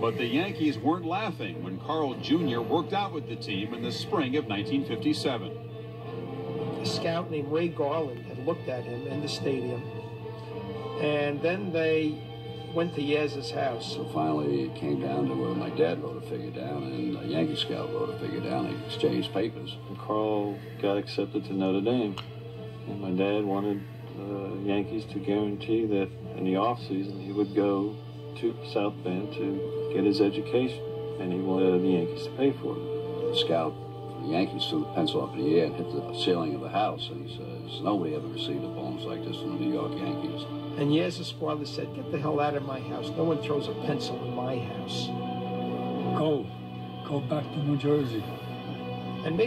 But the Yankees weren't laughing when Carl Jr. worked out with the team in the spring of 1957. A scout named Ray Garland had looked at him in the stadium, and then they went to Yaz's house. So finally, it came down to where my dad wrote a figure down, and a Yankee scout wrote a figure down. They exchanged papers. And Carl got accepted to Notre Dame, and my dad wanted the Yankees to guarantee that in the off season he would go to South Bend to get his education, and he wanted the Yankees to pay for it. The scout the Yankees threw the pencil up in the air and hit the ceiling of the house, and he says, nobody ever received a bonus like this from the New York Yankees. And Yaz's father said, get the hell out of my house. No one throws a pencil in my house. Go. Go back to New Jersey. And maybe